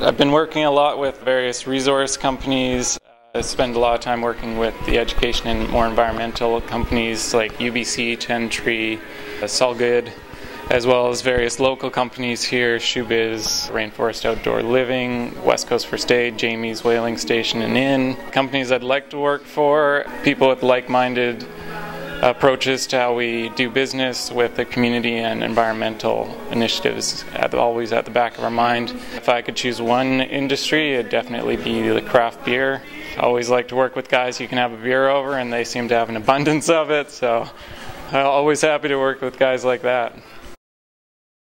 I've been working a lot with various resource companies. I spend a lot of time working with the education and more environmental companies like UBC, Tentree, Solgood, as well as various local companies here Shoebiz, Rainforest Outdoor Living, West Coast First Aid, Jamie's Whaling Station and Inn. Companies I'd like to work for, people with like minded approaches to how we do business with the community and environmental initiatives at, always at the back of our mind. If I could choose one industry, it'd definitely be the craft beer. I always like to work with guys you can have a beer over, and they seem to have an abundance of it, so I'm always happy to work with guys like that.